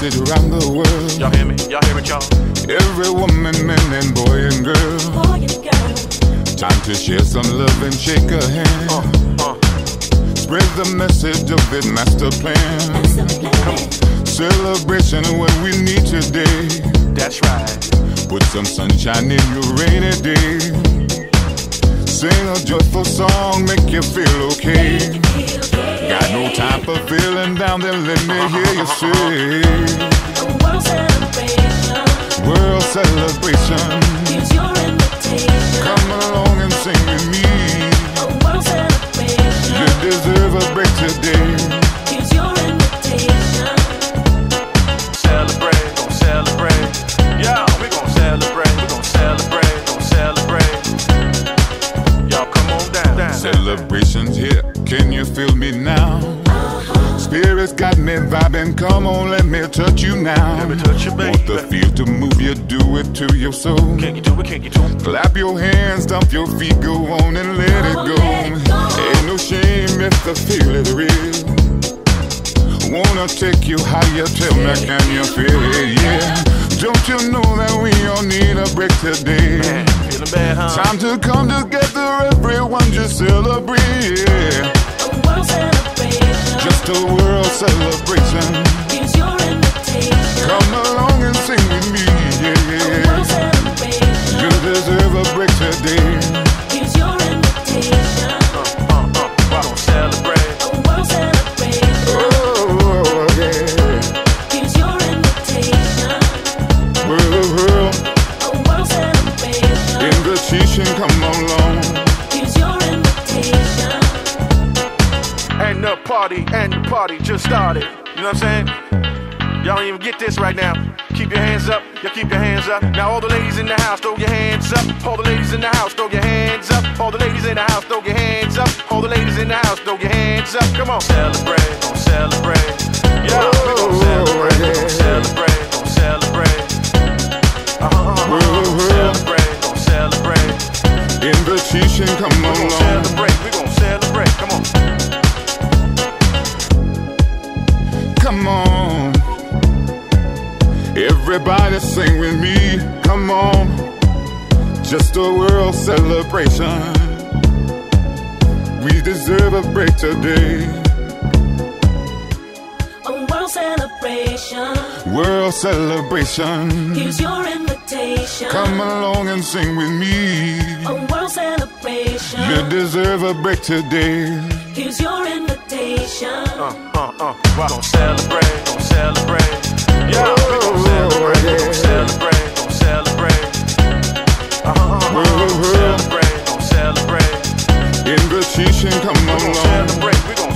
message around the world. Y'all hear me? Y'all hear it, y'all? Every woman, man, and boy and girl. Boy and girl. Time to share some love and shake a hand. Uh, uh. Spread the message of it, master plan. That's the plan. Celebration of what we need today. That's right. Put some sunshine in your rainy day. Sing a joyful song, make you feel okay. Got no time for feeling down, then let me hear you say. World celebration. World celebration. Spirit's got me vibing, come on, let me touch you now. Let me touch you, Want the baby. feel to move you, do it to your soul. Can you do it? Can you do it? Clap your hands, stomp your feet, go on and let it go. let it go. Ain't no shame if the feel is real. Wanna take you higher, tell me, can you feel it? Yeah. Don't you know that we all need a break today? Man, feeling bad, huh? Time to come together, everyone just celebrate. Yeah. A. Just a world celebration. Here's your invitation. Come along and sing with me. Yeah. A world celebration. You deserve a break today. Here's your invitation. Uh, uh, uh. We celebrate. A world celebration. Oh, yeah. Here's your invitation. World, world, A world celebration. invitation, come along. Here's your invitation. And the party, and the party just started. You know what I'm saying? Y'all don't even get this right now. Keep your hands up, y'all keep your hands up. Now all the ladies in the house, throw your hands up. All the ladies in the house, throw your hands up. All the ladies in the house, throw your hands up. All the ladies in the house, throw your hands up. Come on, celebrate, gon' celebrate. Yeah, we gon' celebrate, gon' celebrate, gon' celebrate. Uh-huh, uh-huh, world. celebrate, gon' celebrate. Invitation, come We gon' celebrate, we gon' celebrate. Come on. Come on. Everybody sing with me. Come on. Just a world celebration. We deserve a break today. A world celebration. World celebration. Here's your invitation. Come along and sing with me. A world celebration. You deserve a break today. Here's your. Uh, uh, uh. We gon' mm-hmm. celebrate, gon' celebrate. Yeah, we gon' celebrate, yeah. gon' celebrate, gon' celebrate. Uh, uh, uh, uh. Celebrate, gon' celebrate. Invitation, come on. Celebrate, we gon'